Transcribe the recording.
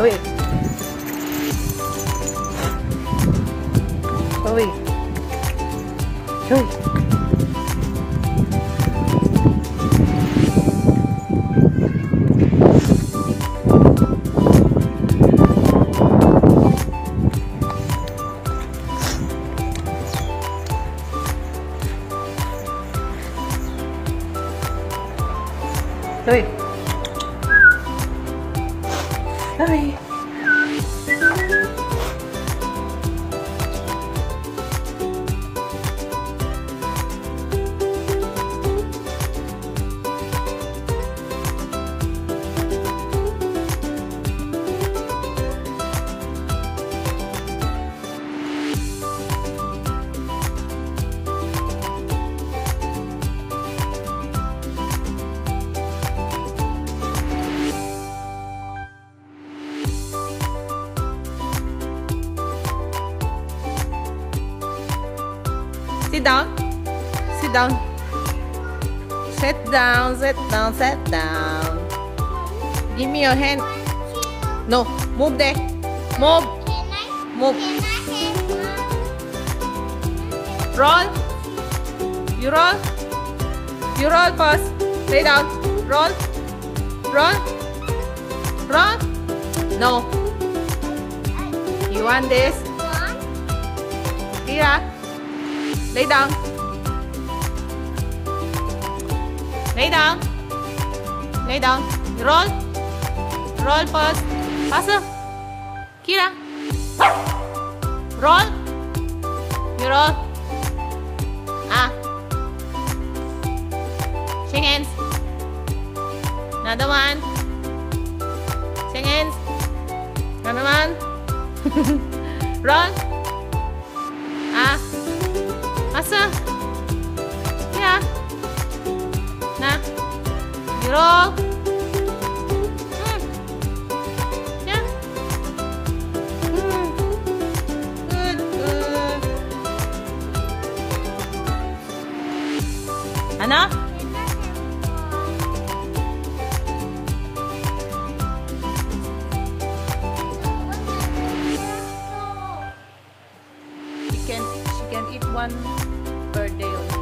Ui Ui Ui Ui Uy. Sit down. Sit down. Sit down, sit down, sit down. Give me your hand. No, move there. Move. Move. Roll. You roll. You roll first. Lay down. Roll. Roll. Roll. No. You want this? Here. Lay down. Lay down. Lay down. Roll. Roll first. Faster. Keira. Roll. You roll. Ah. Shake hands. Another one. Shake hands. Another one. roll. Faster. Yeah. Nah. You roll. Mm. Yeah. Mm. Good, good. Can, she can eat one per day only.